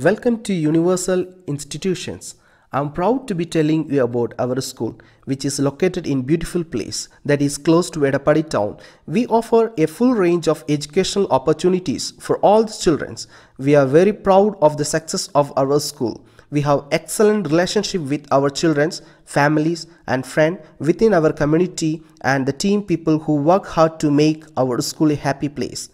Welcome to Universal Institutions. I'm proud to be telling you about our school, which is located in beautiful place that is close to Idappadi town. We offer a full range of educational opportunities for all the children. We are very proud of the success of our school. We have excellent relationship with our children's families and friends within our community and the team people who work hard to make our school a happy place.